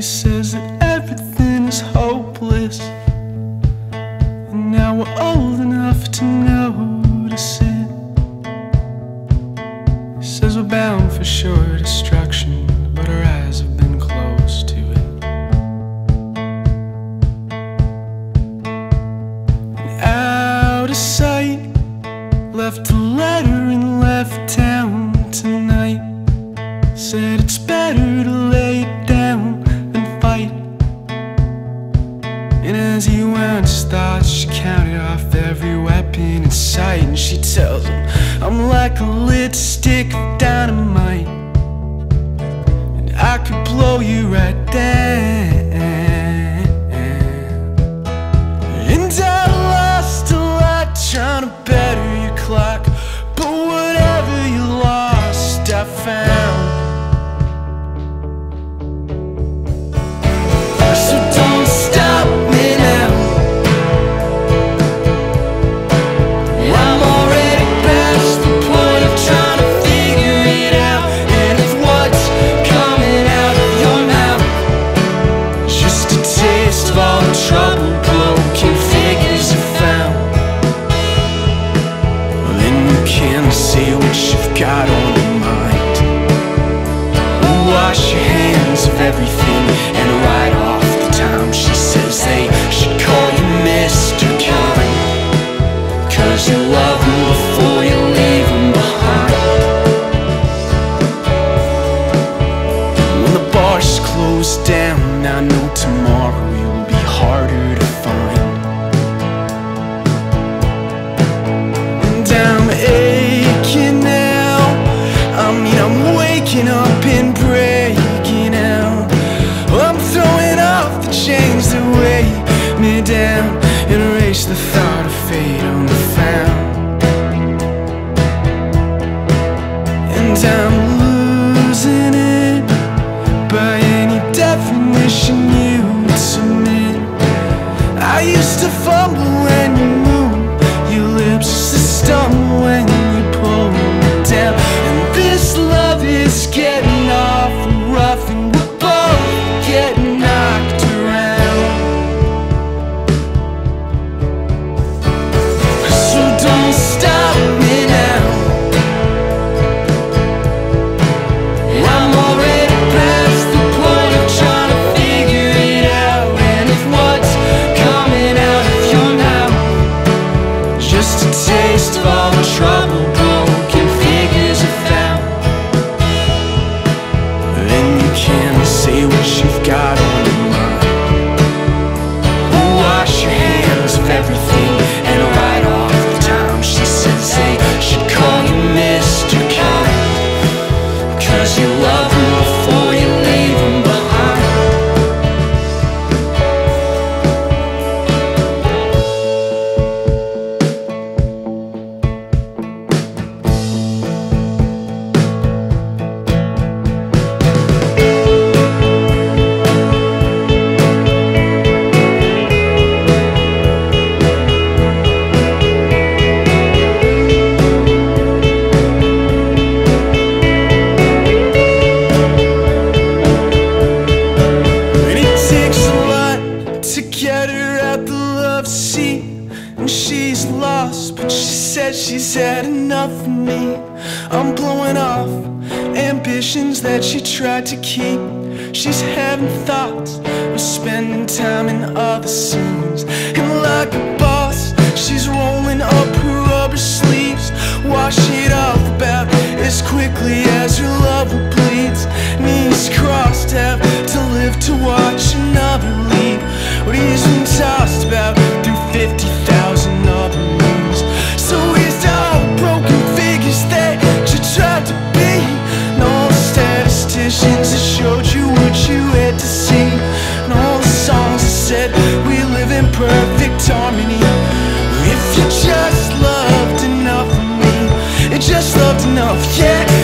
He says that everything is hopeless. And now we're old enough to notice it. He says we're bound for sure destruction, but our eyes have been closed to it. And out of sight. hands he went to start She counted off every weapon in sight And she tells him, I'm like a lit stick of dynamite And I could blow you right down And I lost a lot trying to better your clock But whatever you lost, I found everything and right off the time she says they should call you Mr. Kind Cause you love him before you leave him behind When the bars close down I know tomorrow will be harder had enough of me. I'm blowing off ambitions that she tried to keep. She's having thoughts of spending time in other scenes. loved enough, yeah.